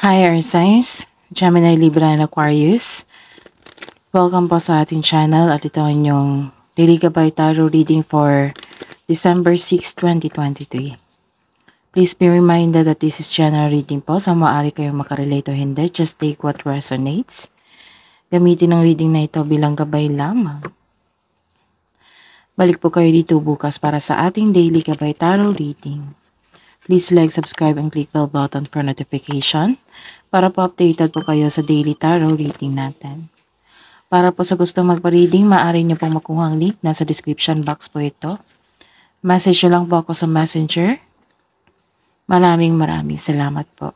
Hi, Air Signs, Gemini, Libra, and Aquarius. Welcome po sa ating channel at ito ang inyong Daily Gabay Tarot reading for December 6, 2023. Please be reminded that this is general reading po, so maaari kayong makarelate o hindi. Just take what resonates. Gamitin ang reading na ito bilang gabay lamang. Balik po kayo dito bukas para sa ating Daily Gabay Tarot reading. Please like, subscribe, and click bell button for notification para po updated po kayo sa daily tarot reading natin. Para po sa gusto magpa-reading, maaari niyo pong makuha ang link. Nasa description box po ito. Message nyo lang po ako sa messenger. Maraming maraming salamat po.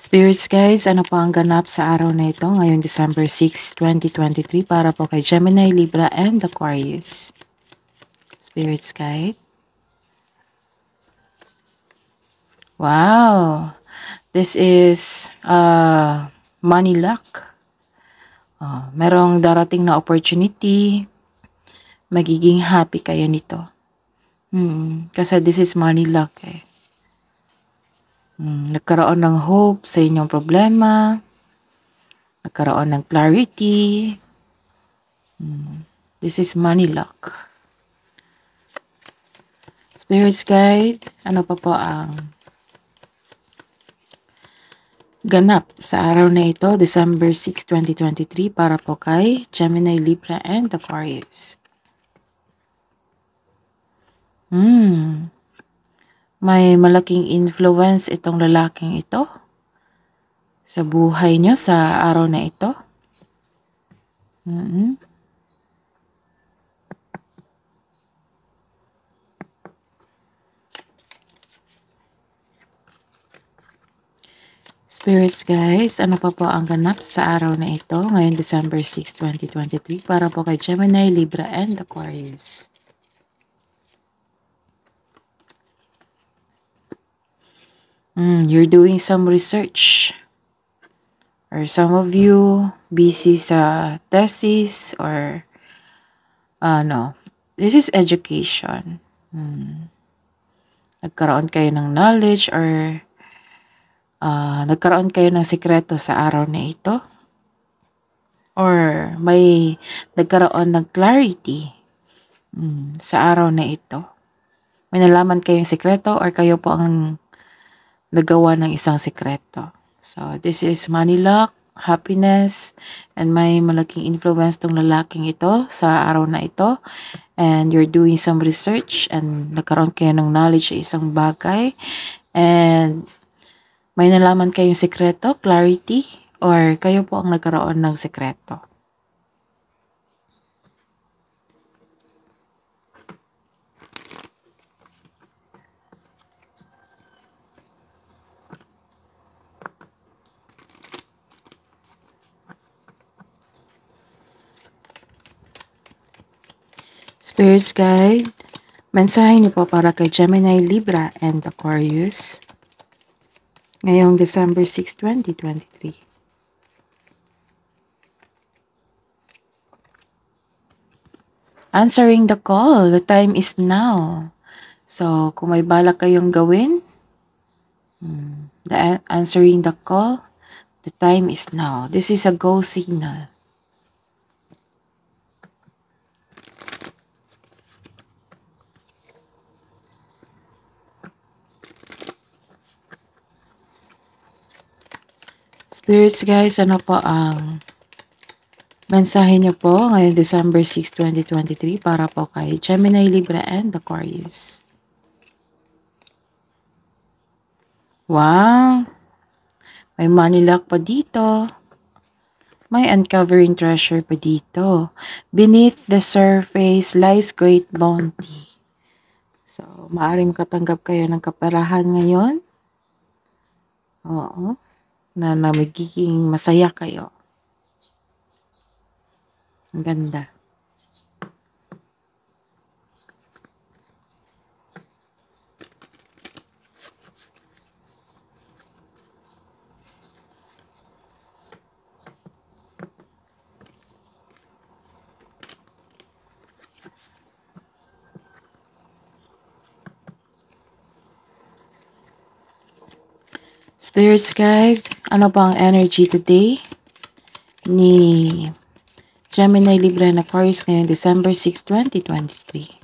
Spirits guys, ano po ang ganap sa araw na ito ngayong December 6, 2023 para po kay Gemini, Libra, and Aquarius. Spirits guide. Wow! This is uh, money luck. Uh, merong darating na opportunity. Magiging happy kayo nito. Hmm, kasi this is money luck eh. Hmm, nagkaroon ng hope sa inyong problema. Nagkaroon ng clarity. Hmm, this is money luck. Spirits guide, ano pa po ang ganap sa araw na ito, December 6, 2023, para po kay Gemini, Libra, and Aquarius. Hmm may malaking influence itong lalaking ito sa buhay niyo sa araw na ito. Mm-hmm. Spirits guys, ano pa po ang ganap sa araw na ito ngayon December 6, 2023 para po kay Gemini, Libra, and Aquarius. Mm, you're doing some research. Or some of you busy sa thesis or ano, uh, this is education. Hmm. Nagkaroon kayo ng knowledge or uh, nagkaroon kayo ng sikreto sa araw na ito. Or may nagkaroon ng clarity hmm, sa araw na ito. May nalaman kayong sikreto or kayo po ang nagawa ng isang sekreto. So, this is money luck, happiness, and may malaking influence tong lalaking ito sa araw na ito. And you're doing some research and nagkaroon kayo ng knowledge sa isang bagay. And may nalaman kayong sekreto, clarity, or kayo po ang nagkaroon ng sekreto. Spirits Guide, mensahe niyo po para kay Gemini, Libra, and Aquarius ngayong December 6, 2023. Answering the call, the time is now. So, kung may balak kayong gawin, hmm, the answering the call, the time is now. This is a go signal. Spirits guys, ano po ang mensahe niyo po ngayong December 6, 2023 para po kay Gemini, Libra, and Aquarius. Wow! May money luck pa dito. May uncovering treasure pa dito. Beneath the surface lies great bounty. So, maaaring makatanggap kayo ng kaperahan ngayon. Oo na, na magiging masaya kayo. Ang ganda. Spirits guys, ano ba ang energy today ni Gemini Libra and Aquarius ngayong December 6, 2023?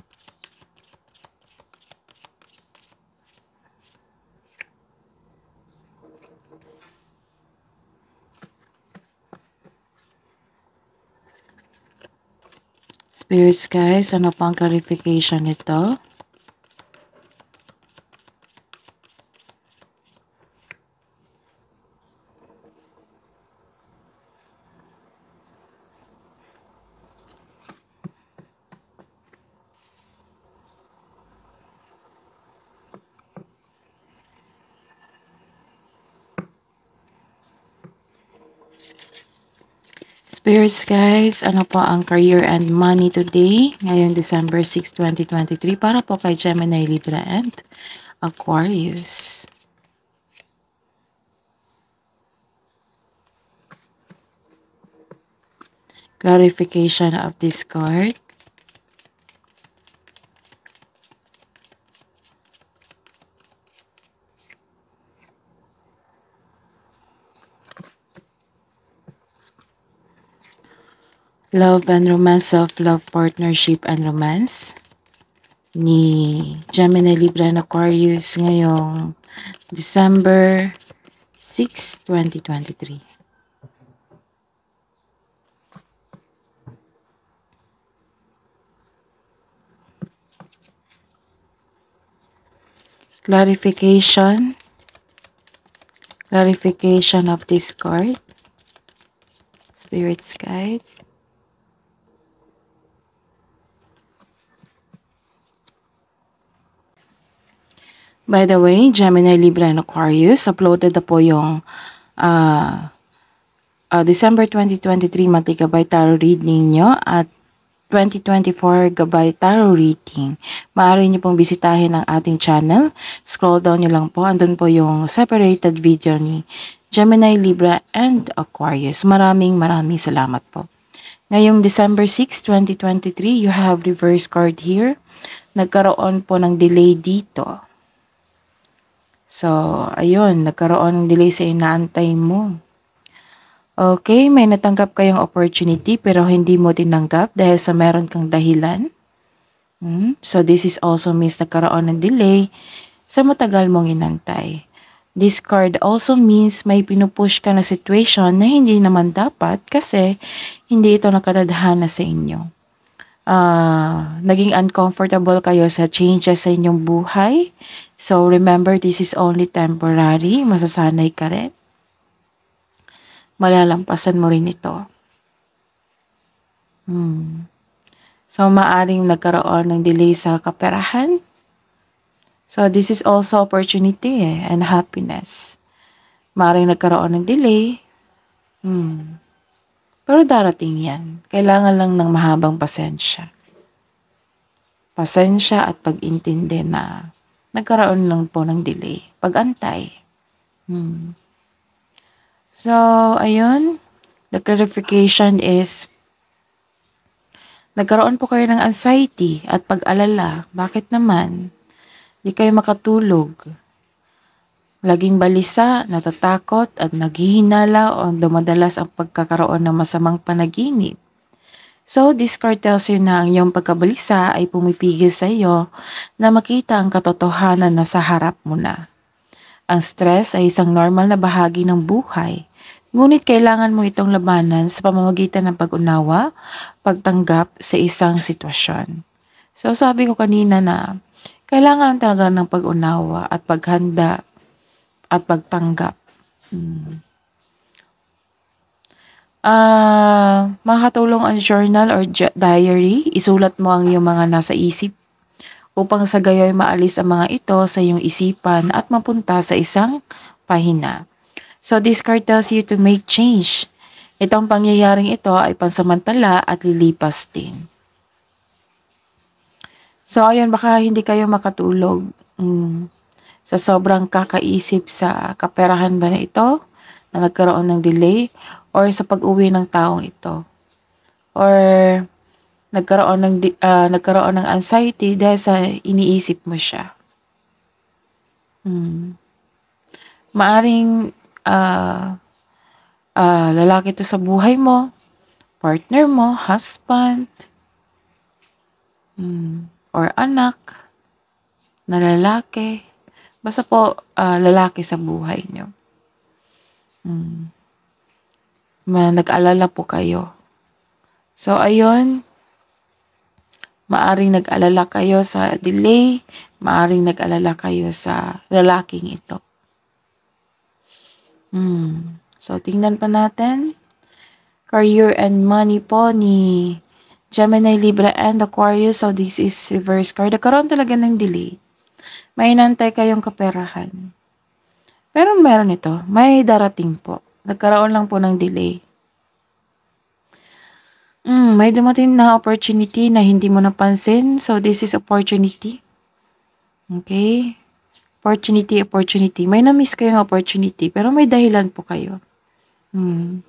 Spirits guys, ano pang clarification nito? Spirits guys, ano po ang career and money today ngayong December 6, 2023 para po kay Gemini, Libra and Aquarius. Clarification of this card. Love and Romance, of Love, Partnership and Romance ni Gemini, Libra and Aquarius ngayong December 6, 2023. Clarification. Clarification of this card. Spirit's Guide. By the way, Gemini, Libra, and Aquarius, uploaded na po yung uh, uh, December 2023 monthly gabay tarot reading nyo at 2024 gabay tarot reading. Maaari nyo pong bisitahin ang ating channel. Scroll down nyo lang po. Andun po yung separated video ni Gemini, Libra, and Aquarius. Maraming maraming salamat po. Ngayong December 6, 2023, you have reverse card here. Nagkaroon po ng delay dito So, ayun, nagkaroon ng delay sa inaantay mo. Okay, may natanggap kayong opportunity pero hindi mo tinanggap dahil sa meron kang dahilan. Hmm? So, this is also means nagkaroon ng delay sa matagal mong inantay. This card also means may pinupush ka na situation na hindi naman dapat kasi hindi ito nakatadhana sa inyo. Uh, naging uncomfortable kayo sa changes sa inyong buhay So, remember, this is only temporary. Masasanay ka rin. Malalampasan mo rin ito. Hmm. So, maaring nagkaroon ng delay sa kaperahan. So, this is also opportunity eh, and happiness. Maaring nagkaroon ng delay. Hmm. Pero darating yan. Kailangan lang ng mahabang pasensya. Pasensya at pag-intindi na nagkaroon lang po ng delay. Pag-antay. Hmm. So, ayun. The clarification is, nagkaroon po kayo ng anxiety at pag-alala. Bakit naman? Di kayo makatulog. Laging balisa, natatakot at naghihinala o dumadalas ang pagkakaroon ng masamang panaginip. So, this card tells you na ang iyong pagkabalisa ay pumipigil sa iyo na makita ang katotohanan na sa harap mo na. Ang stress ay isang normal na bahagi ng buhay, ngunit kailangan mo itong labanan sa pamamagitan ng pag-unawa, pagtanggap sa isang sitwasyon. So, sabi ko kanina na kailangan talaga ng pag-unawa at paghanda at pagtanggap. Hmm. Uh, makakatulong ang journal or diary. Isulat mo ang iyong mga nasa isip upang sa gayoy maalis ang mga ito sa iyong isipan at mapunta sa isang pahina. So this card tells you to make change. Itong pangyayaring ito ay pansamantala at lilipas din. So ayun, baka hindi kayo makatulog mm, sa sobrang kakaisip sa kaperahan ba na ito na nagkaroon ng delay or sa pag-uwi ng taong ito. Or nagkaroon ng uh, nagkaroon ng anxiety dahil sa iniisip mo siya. Hmm. maaring uh, uh, lalaki to sa buhay mo, partner mo, husband, hmm, or anak na lalaki. Basta po uh, lalaki sa buhay nyo. Hmm. nag-alala po kayo. So, ayun, maaring nag-alala kayo sa delay, maaring nag-alala kayo sa lalaking ito. Hmm. So, tingnan pa natin. Career and money po ni Gemini, Libra, and Aquarius. So, this is reverse card. Nagkaroon talaga ng delay. May inantay kayong kaperahan. Pero meron ito. May darating po. Nagkaroon lang po ng delay. Mm, may dumating na opportunity na hindi mo napansin. So, this is opportunity. Okay? Opportunity, opportunity. May na-miss kayong opportunity, pero may dahilan po kayo. Hmm.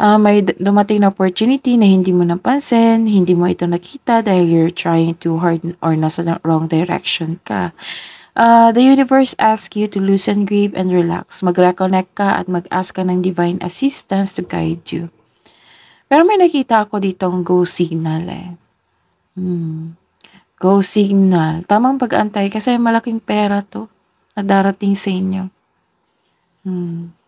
Uh, may dumating na opportunity na hindi mo napansin, hindi mo ito nakita dahil you're trying too hard or nasa wrong direction ka. Uh, the universe asks you to loosen grip and relax. Mag-reconnect ka at mag-ask ka ng divine assistance to guide you. Pero may nakita ako dito ang go signal eh. Hmm. Go signal. Tamang pag-antay kasi malaking pera to na darating sa inyo. Hmm.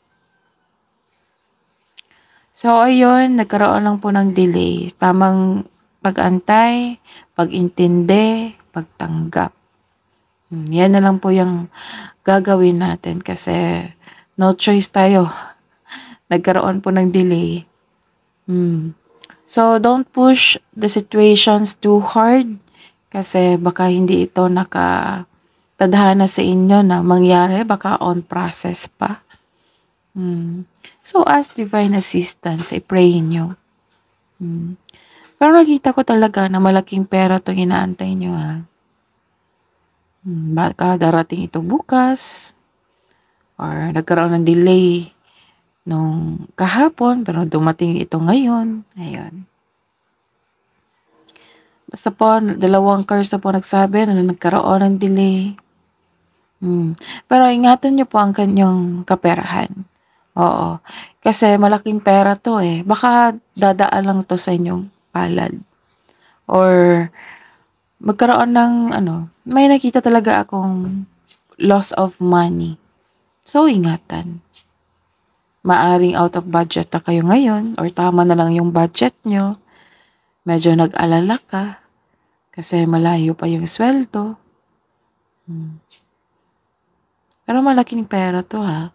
So, ayun, nagkaroon lang po ng delay. Tamang pag-antay, pag-intindi, pagtanggap. Hmm, yan na lang po yung gagawin natin kasi no choice tayo. Nagkaroon po ng delay. Hmm. So, don't push the situations too hard kasi baka hindi ito nakatadhana sa inyo na mangyari, baka on process pa. Hmm. So, ask divine assistance, i-pray nyo. Hmm. Pero nakita ko talaga na malaking pera itong inaantay nyo ha. Hmm. Baka darating ito bukas or nagkaroon ng delay nung kahapon, pero dumating ito ngayon. Ayun. Basta po, dalawang cars na po nagsabi na nagkaroon ng delay. Hmm. Pero ingatan niyo po ang kanyang kaperahan. Oo. Kasi malaking pera to eh. Baka dadaan lang to sa inyong palad. Or magkaroon ng ano, may nakita talaga akong loss of money. So, ingatan maaring out of budget na kayo ngayon or tama na lang yung budget nyo, medyo nag-alala ka kasi malayo pa yung sweldo. Hmm. Pero malaking pera to ha.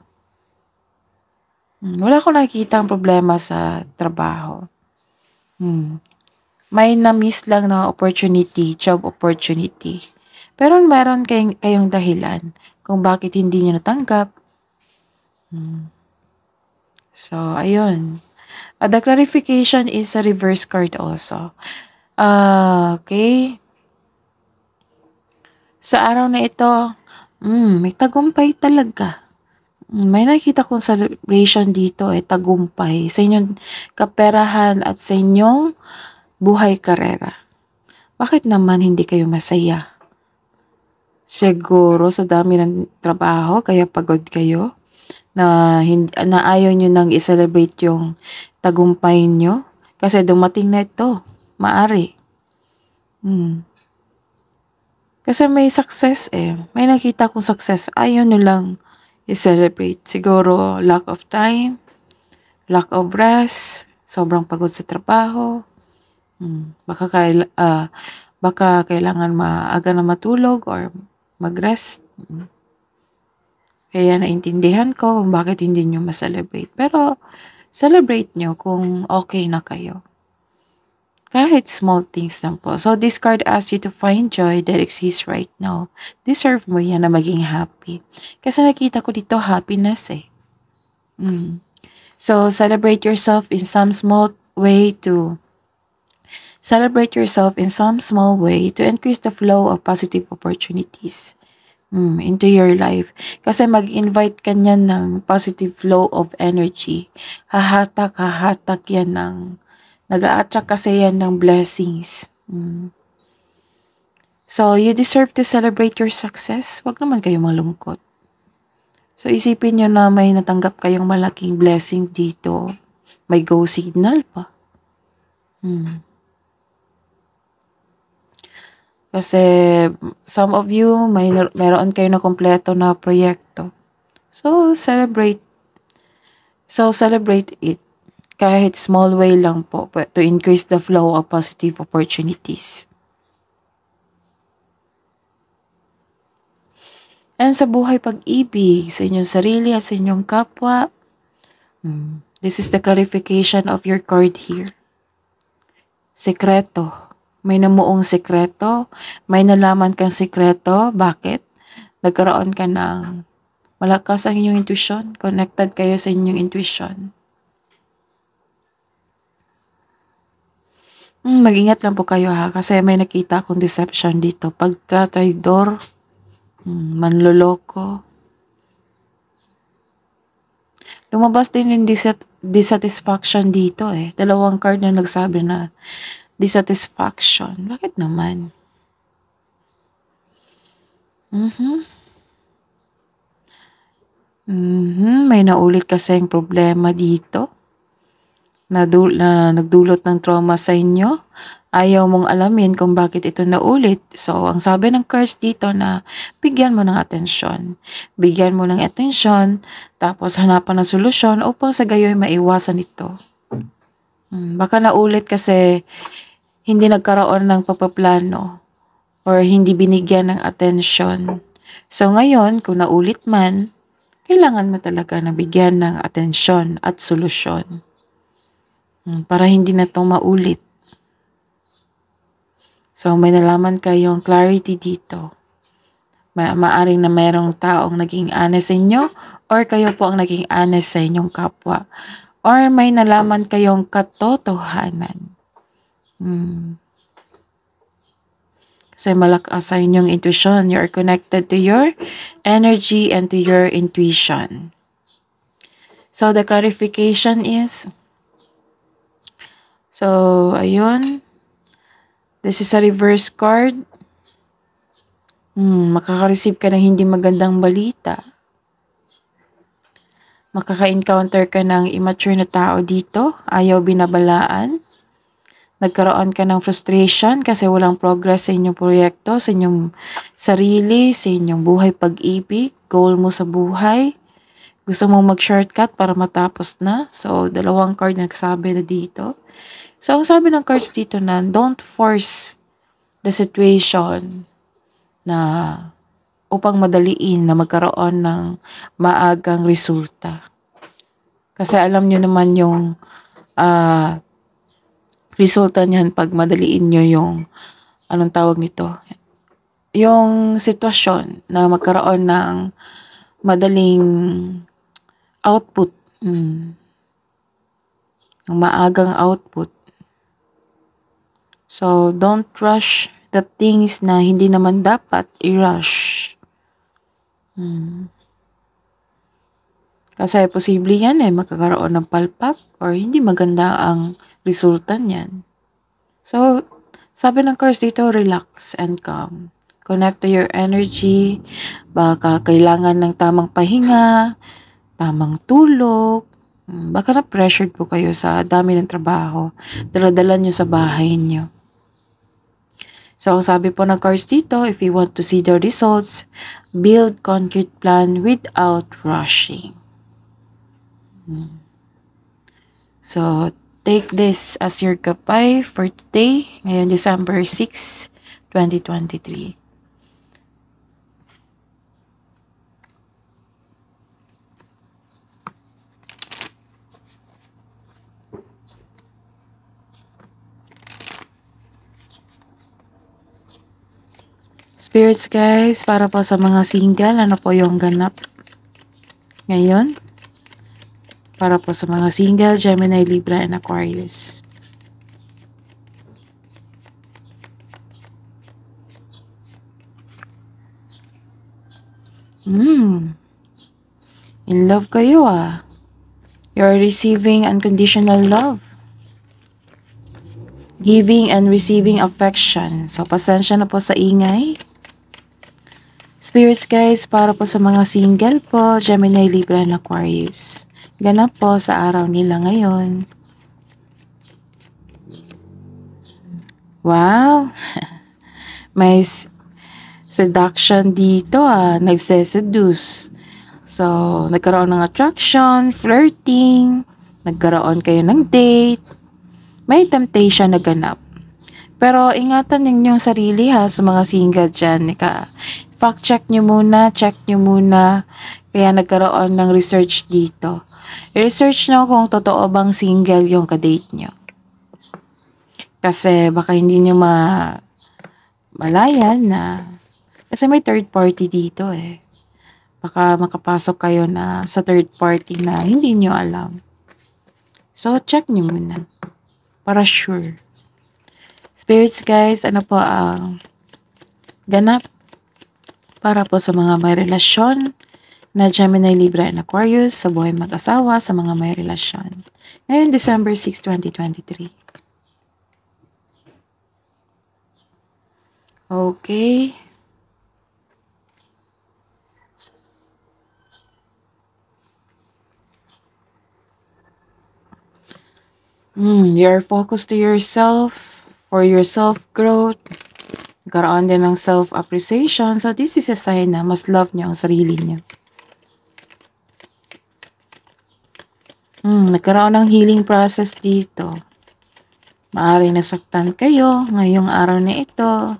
Hmm. Wala akong nakikita ang problema sa trabaho. Hmm. May na-miss lang na opportunity, job opportunity. Pero meron kayong, kayong dahilan kung bakit hindi nyo natanggap. Hmm. So, ayun. Uh, the clarification is a reverse card also. Uh, okay. Sa araw na ito, mm, may tagumpay talaga. Hmm, may nakita kong celebration dito eh, tagumpay sa inyong kaperahan at sa inyong buhay karera. Bakit naman hindi kayo masaya? Siguro sa dami ng trabaho, kaya pagod kayo na, hindi, na ayaw nyo nang i-celebrate yung tagumpay nyo. Kasi dumating na ito. Maari. Hmm. Kasi may success eh. May nakita kong success. Ayaw nyo lang i-celebrate. Siguro lack of time, lack of rest, sobrang pagod sa trabaho. Hmm. Baka, kaila, uh, baka kailangan maaga na matulog or mag-rest. Hmm. Kaya naintindihan ko kung bakit hindi nyo ma-celebrate. Pero, celebrate nyo kung okay na kayo. Kahit small things lang po. So, this card asks you to find joy that exists right now. Deserve mo yan na maging happy. Kasi nakita ko dito happiness eh. Mm. So, celebrate yourself in some small way to celebrate yourself in some small way to increase the flow of positive opportunities mm, into your life. Kasi mag-invite ka niyan ng positive flow of energy. Hahatak, hahatak yan ng, nag-a-attract kasi yan ng blessings. Mm. So, you deserve to celebrate your success. Huwag naman kayo malungkot. So, isipin nyo na may natanggap kayong malaking blessing dito. May go signal pa. Hmm. Kasi some of you, may meron kayo na kompleto na proyekto. So, celebrate. So, celebrate it. Kahit small way lang po to increase the flow of positive opportunities. And sa buhay pag-ibig, sa inyong sarili at sa inyong kapwa, hmm, this is the clarification of your card here. Sekreto may namuong sekreto, may nalaman kang sekreto, bakit? Nagkaroon ka ng malakas ang inyong intuition, connected kayo sa inyong intuition. Hmm, mag-ingat lang po kayo ha, kasi may nakita akong deception dito. Pagtratraidor, hmm, manloloko. Lumabas din yung disat- dissatisfaction dito eh. Dalawang card na nagsabi na dissatisfaction. Bakit naman? Mhm. Mhm, may naulit kasi ang problema dito. Na, na nagdulot ng trauma sa inyo. Ayaw mong alamin kung bakit ito naulit. So, ang sabi ng curse dito na bigyan mo ng atensyon. Bigyan mo ng atensyon, tapos hanapan ng solusyon upang sa gayoy maiwasan ito. Hmm, baka naulit kasi hindi nagkaroon ng pagpaplano or hindi binigyan ng atensyon. So ngayon, kung naulit man, kailangan mo talaga na bigyan ng atensyon at solusyon para hindi na ito maulit. So may nalaman kayong clarity dito. Ma maaring na mayroong taong naging honest sa inyo or kayo po ang naging honest sa inyong kapwa. Or may nalaman kayong katotohanan Hmm. Kasi malakas sa inyong intuition. You are connected to your energy and to your intuition. So, the clarification is, so, ayun. This is a reverse card. Hmm, makaka-receive ka ng hindi magandang balita. Makaka-encounter ka ng immature na tao dito. Ayaw binabalaan nagkaroon ka ng frustration kasi walang progress sa inyong proyekto, sa inyong sarili, sa inyong buhay pag-ibig, goal mo sa buhay. Gusto mo mag-shortcut para matapos na. So, dalawang card na nagsabi na dito. So, ang sabi ng cards dito na, don't force the situation na upang madaliin na magkaroon ng maagang resulta. Kasi alam nyo naman yung uh, resulta niyan pag madaliin nyo yung, anong tawag nito, yung sitwasyon na magkaroon ng madaling output. Hmm. Ng maagang output. So, don't rush the things na hindi naman dapat i-rush. Hmm. Kasi posible yan eh, magkakaroon ng palpak or hindi maganda ang resulta niyan. So, sabi ng course dito, relax and calm. Connect to your energy. Baka kailangan ng tamang pahinga, tamang tulog. Hmm, baka na-pressured po kayo sa dami ng trabaho. Daladala nyo sa bahay nyo. So, ang sabi po ng course dito, if you want to see the results, build concrete plan without rushing. Hmm. So, Take this as your kapay for today, ngayon December 6, 2023. Spirits guys, para po sa mga single, ano po yung ganap ngayon? para po sa mga single, Gemini, Libra, and Aquarius. Hmm. In love kayo ah. You're receiving unconditional love. Giving and receiving affection. So, pasensya na po sa ingay. Spirits guys, para po sa mga single po, Gemini, Libra, and Aquarius. Ganap po sa araw nila ngayon. Wow! May seduction dito ah, nagseseduce. So, nagkaroon ng attraction, flirting, nagkaroon kayo ng date, may temptation na ganap. Pero ingatan ninyo sarili ha sa mga single dyan. Fact check nyo muna, check nyo muna. Kaya nagkaroon ng research dito. I-research nyo kung totoo bang single yung kadate nyo. Kasi baka hindi nyo ma malayan na kasi may third party dito eh. Baka makapasok kayo na sa third party na hindi nyo alam. So, check nyo muna. Para sure. Spirits guys, ano po ang ganap para po sa mga may relasyon na Gemini, Libra, and Aquarius sa buhay mag-asawa sa mga may relasyon. Ngayon, December 6, 2023. Okay. Mm, you're focused to yourself for your self-growth. Nagkaroon din ng self-appreciation. So, this is a sign na mas love niyo ang sarili niyo. Hmm, nagkaroon ng healing process dito. Maaring nasaktan kayo ngayong araw na ito.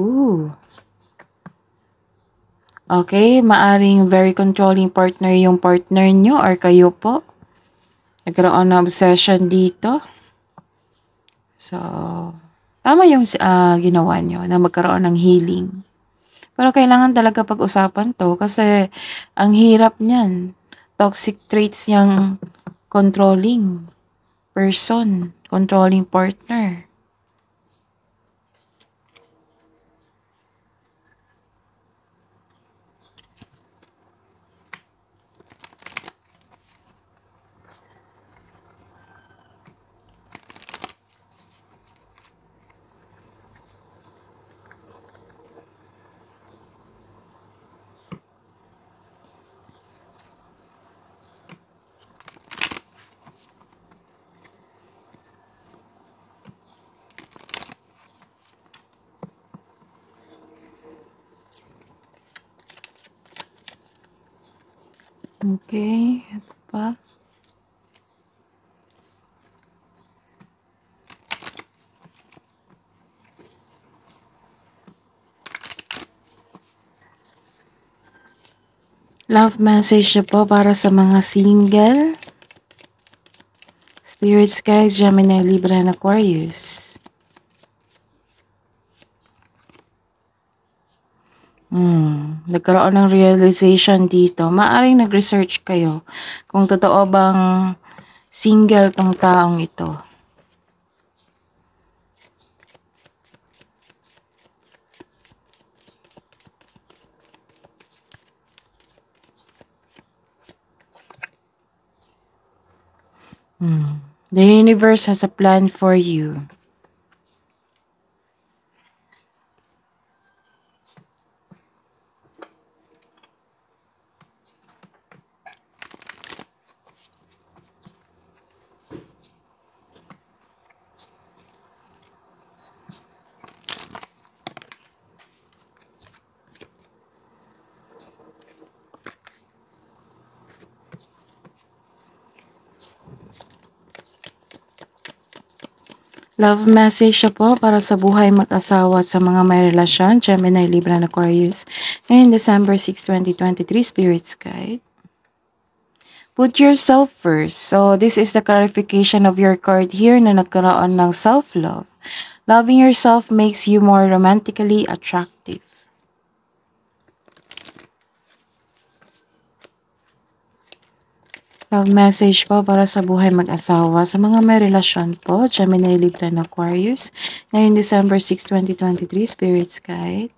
Ooh. Okay, maaring very controlling partner yung partner nyo or kayo po. Nagkaroon ng obsession dito. So, tama yung uh, ginawa nyo na magkaroon ng healing. Pero kailangan talaga pag-usapan to kasi ang hirap niyan. Toxic traits niyang controlling person, controlling partner. Okay, ito pa. Love message na po para sa mga single. Spirits guys, Gemini, Libra, and Aquarius. Hmm, nagkaroon ng realization dito. Maaring nag-research kayo kung totoo bang single tong taong ito. Hmm. The universe has a plan for you. Love message siya po para sa buhay mag-asawa sa mga may relasyon, Gemini, Libra, and Aquarius. Ngayon, December 6, 2023, Spirit's Guide. Put yourself first. So, this is the clarification of your card here na nagkaroon ng self-love. Loving yourself makes you more romantically attractive. Love message po para sa buhay mag-asawa. Sa mga may relasyon po, Gemini, Libra, and Aquarius. Ngayon, December 6, 2023, Spirit's Guide.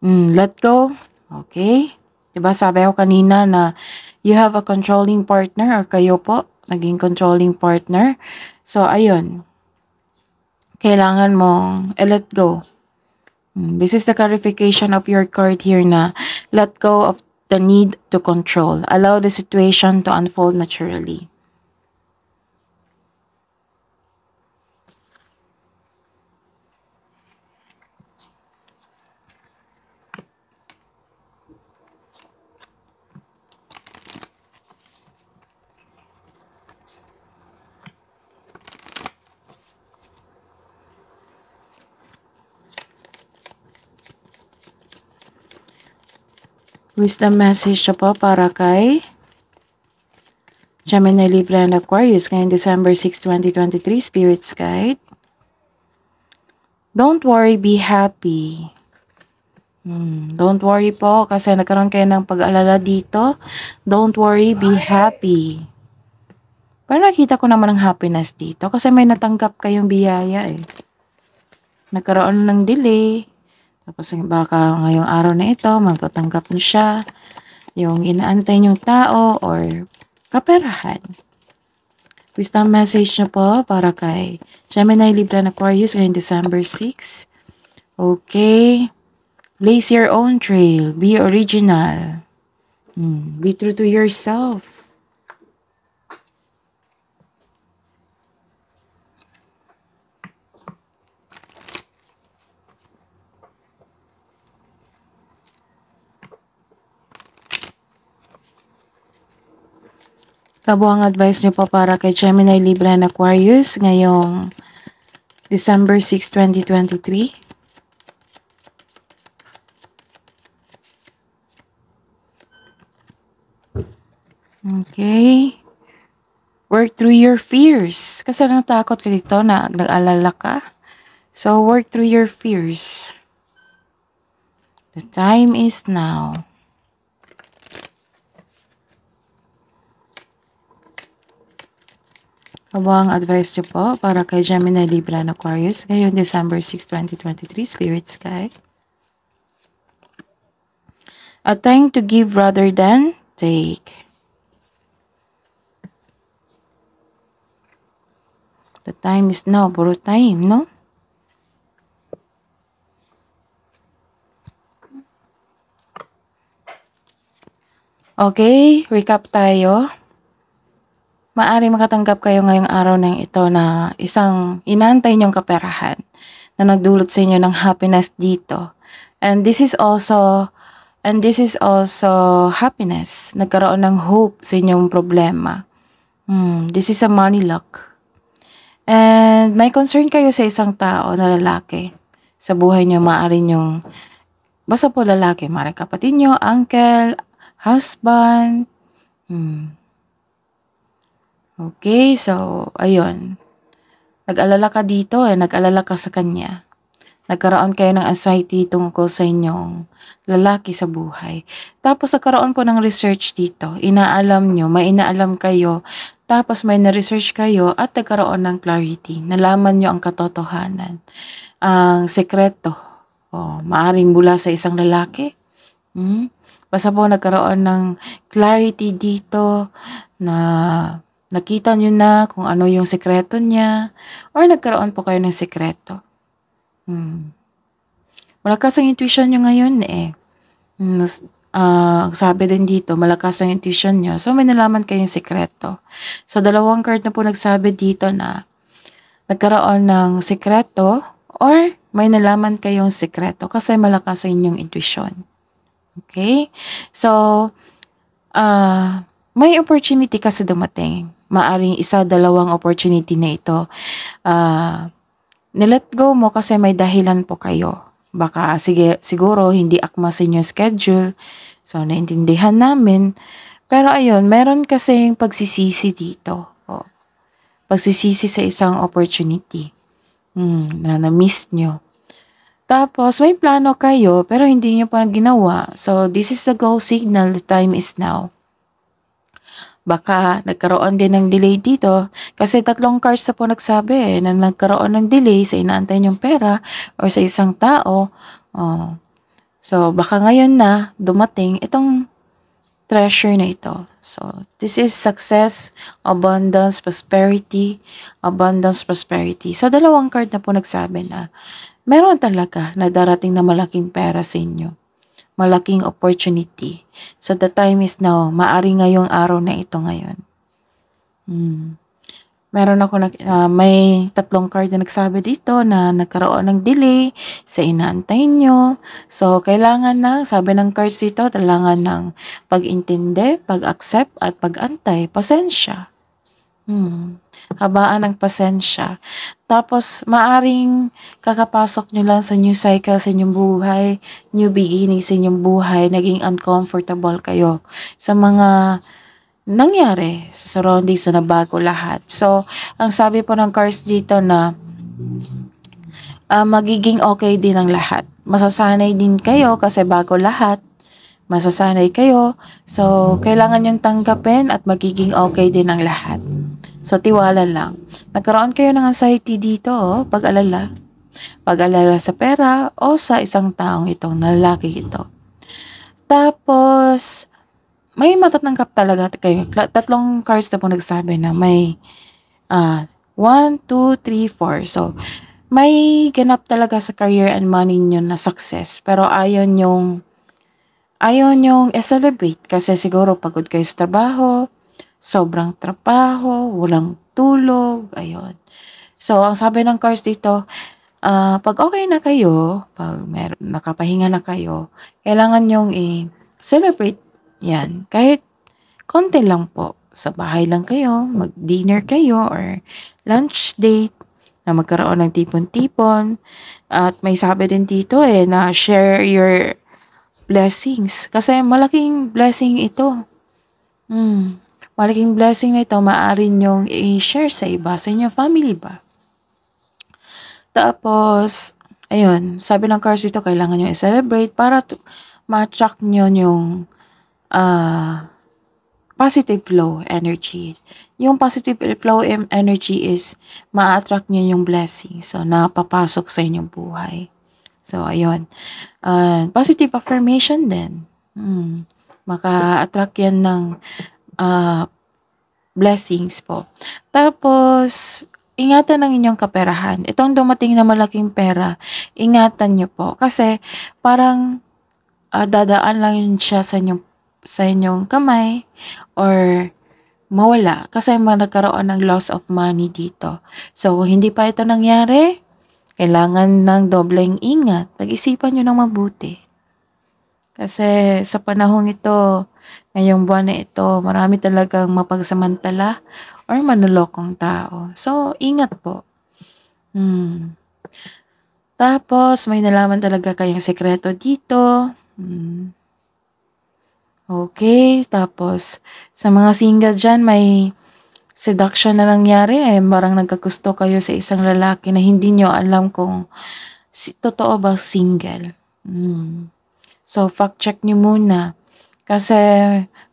Mm, let go. Okay. Diba sabi ko kanina na you have a controlling partner or kayo po naging controlling partner. So, ayun. Kailangan mong let go. Hmm, this is the clarification of your card here na let go of the need to control. Allow the situation to unfold naturally. Wisdom message po para kay Gemini, Libra, and Aquarius ngayong December 6, 2023, Spirit's Guide. Don't worry, be happy. Hmm, don't worry po kasi nagkaroon kayo ng pag-alala dito. Don't worry, be happy. Pero nakita ko naman ng happiness dito kasi may natanggap kayong biyaya eh. Nagkaroon ng delay. Tapos baka ngayong araw na ito, matatanggap niyo siya. Yung inaantay niyong tao or kaperahan. Wisdom message niyo po para kay Gemini, Libra, and Aquarius ngayong December 6. Okay. Blaze your own trail. Be original. Hmm. Be true to yourself. Kabuang advice niyo po para kay Gemini, Libra, and Aquarius ngayong December 6, 2023. Okay. Work through your fears. Kasi natakot ka dito na nag-alala ka. So, work through your fears. The time is now. Abo ang advice niyo po para kay Gemini, Libra, and Aquarius ngayong December 6, 2023, Spirit Sky. A time to give rather than take. The time is now, puro time, no? Okay, recap tayo maari makatanggap kayo ngayong araw ng ito na isang inantay niyong kaperahan na nagdulot sa inyo ng happiness dito. And this is also and this is also happiness. Nagkaroon ng hope sa inyong problema. Hmm, this is a money luck. And may concern kayo sa isang tao na lalaki. Sa buhay niyo maaari niyong basta po lalaki, maaari kapatid niyo, uncle, husband, hmm, Okay, so, ayun. Nag-alala ka dito eh, nag-alala ka sa kanya. Nagkaroon kayo ng anxiety tungkol sa inyong lalaki sa buhay. Tapos nagkaroon po ng research dito. Inaalam nyo, may inaalam kayo. Tapos may na-research kayo at nagkaroon ng clarity. Nalaman nyo ang katotohanan. Ang sekreto. Oh, maaring mula sa isang lalaki. Hmm? Basta po nagkaroon ng clarity dito na Nakita niyo na kung ano yung sekreto niya or nagkaroon po kayo ng sekreto. Hmm. Malakas ang intuition niyo ngayon eh. Uh, sabi din dito, malakas ang intuition niyo. So, may nalaman kayong sekreto. So, dalawang card na po nagsabi dito na nagkaroon ng sekreto or may nalaman kayong sekreto kasi malakas ang inyong intuition. Okay? So, uh, may opportunity kasi dumating maaring isa, dalawang opportunity na ito. Uh, nilet go mo kasi may dahilan po kayo. Baka sige, siguro hindi akma sa inyong schedule. So, naintindihan namin. Pero ayun, meron kasing pagsisisi dito. Oh. Pagsisisi sa isang opportunity hmm, na na-miss nyo. Tapos, may plano kayo pero hindi nyo pa ginawa. So, this is the go signal. The time is now baka nagkaroon din ng delay dito kasi tatlong cards na po nagsabi eh, na nagkaroon ng delay sa inaantay niyong pera or sa isang tao. Oh. So, baka ngayon na dumating itong treasure na ito. So, this is success, abundance, prosperity, abundance, prosperity. So, dalawang card na po nagsabi na meron talaga na darating na malaking pera sa inyo. Malaking opportunity. So, the time is now. Maari ngayong araw na ito ngayon. Hmm meron ako nag, uh, may tatlong card na nagsabi dito na nagkaroon ng delay sa inaantay nyo. So, kailangan ng, sabi ng cards dito, kailangan ng pag-intindi, pag-accept, at pag-antay. Pasensya. Hmm. Habaan ng pasensya. Tapos, maaring kakapasok nyo lang sa new cycle sa inyong buhay, new beginning sa inyong buhay, naging uncomfortable kayo sa mga nangyari sa surroundings na nabago lahat. So, ang sabi po ng cards dito na uh, magiging okay din ang lahat. Masasanay din kayo kasi bago lahat. Masasanay kayo. So, kailangan yung tanggapin at magiging okay din ang lahat. So, tiwala lang. Nagkaroon kayo ng anxiety dito, oh, pag-alala. Pag-alala sa pera o sa isang taong itong lalaki ito. Tapos, may matatanggap talaga kayo. Tatlong cards na po nagsabi na may uh, 1, 2, 3, 4. So, may ganap talaga sa career and money nyo na success. Pero ayaw nyong, ayaw nyong celebrate kasi siguro pagod kayo sa trabaho, sobrang trabaho, walang tulog, ayun. So, ang sabi ng cards dito, uh, pag okay na kayo, pag mer- nakapahinga na kayo, kailangan nyong i-celebrate yan, kahit konti lang po. Sa bahay lang kayo, mag-dinner kayo or lunch date na magkaroon ng tipon-tipon. At may sabi din dito eh na share your blessings. Kasi malaking blessing ito. Hmm. Malaking blessing na ito, maaari nyong i-share sa iba, sa inyong family ba? Tapos, ayun, sabi ng cards dito, kailangan nyo i-celebrate para ma-attract nyo yung uh, positive flow energy. Yung positive flow energy is ma-attract niyo yung blessing. So, napapasok sa inyong buhay. So, ayun. Uh, positive affirmation din. Hmm. Maka-attract yan ng uh, blessings po. Tapos, ingatan ng inyong kaperahan. Itong dumating na malaking pera, ingatan nyo po. Kasi, parang uh, dadaan lang yun siya sa inyong sa inyong kamay or mawala kasi nagkaroon ng loss of money dito. So, kung hindi pa ito nangyari, kailangan ng dobleng ingat. Pag-isipan nyo ng mabuti. Kasi sa panahon ito, ngayong buwan na ito, marami talagang mapagsamantala or manulokong tao. So, ingat po. Hmm. Tapos, may nalaman talaga kayong sekreto dito. Hmm. Okay, tapos sa mga single dyan, may seduction na nangyari eh. Parang nagkagusto kayo sa isang lalaki na hindi nyo alam kung si, totoo ba single. Hmm. So, fact check nyo muna. Kasi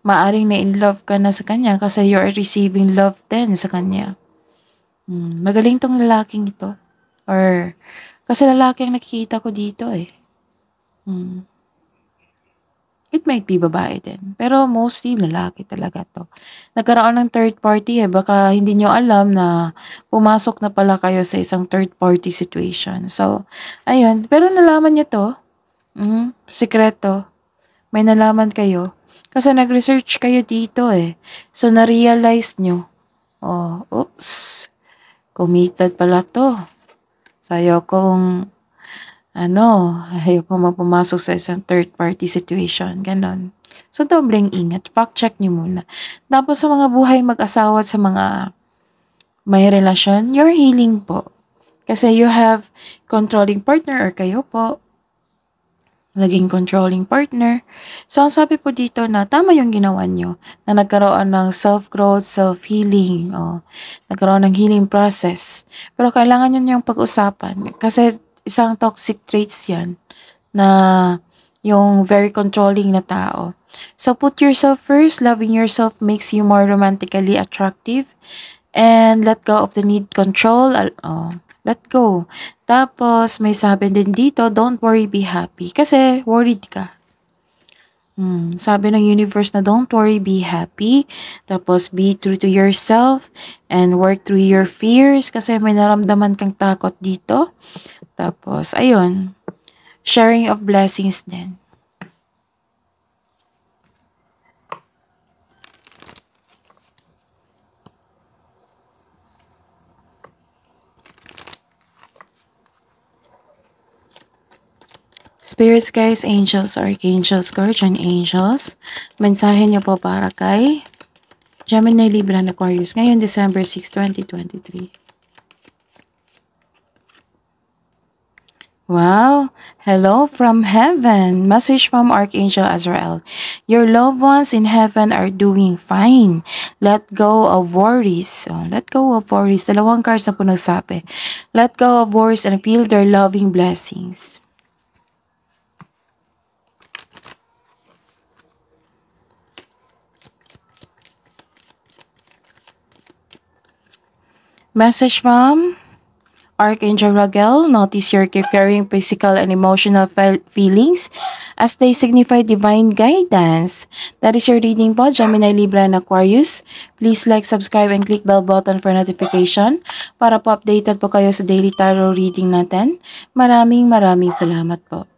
maaring na in love ka na sa kanya kasi you're receiving love din sa kanya. Hmm. Magaling tong lalaking ito. Or, kasi lalaki ang nakikita ko dito eh. Hmm. It might be babae din. Pero mostly lalaki talaga to. Nagkaroon ng third party eh. Baka hindi nyo alam na pumasok na pala kayo sa isang third party situation. So, ayun. Pero nalaman nyo to. Mm, sikreto. May nalaman kayo. Kasi nag-research kayo dito eh. So, na-realize nyo. Oh, oops. Committed pala to. Sayo kung ano, ayoko mapumasok sa isang third party situation, ganon. So, dobleng ingat. Fact check niyo muna. Tapos sa mga buhay mag-asawa sa mga may relasyon, you're healing po. Kasi you have controlling partner or kayo po naging controlling partner. So, ang sabi po dito na tama yung ginawa nyo na nagkaroon ng self-growth, self-healing, o nagkaroon ng healing process. Pero kailangan nyo yung pag-usapan kasi isang toxic traits yan na yung very controlling na tao. So put yourself first. Loving yourself makes you more romantically attractive. And let go of the need control. Oh, let go. Tapos may sabi din dito, don't worry, be happy. Kasi worried ka. Hmm, sabi ng universe na don't worry, be happy. Tapos be true to yourself and work through your fears kasi may naramdaman kang takot dito. Tapos, ayun, sharing of blessings din. Spirits, guys, angels, archangels, guardian angels, mensahe niyo po para kay Gemini, Libra, and Aquarius ngayon, December 6, 2023. Wow! Hello from heaven. Message from Archangel Azrael. Your loved ones in heaven are doing fine. Let go of worries. So, let go of worries. Dalawang cards na po nagsabi. Let go of worries and feel their loving blessings. Message from Archangel Raguel, notice you're carrying physical and emotional feelings as they signify divine guidance. That is your reading po, Gemini, Libra, and Aquarius. Please like, subscribe, and click bell button for notification para po updated po kayo sa daily tarot reading natin. Maraming maraming salamat po.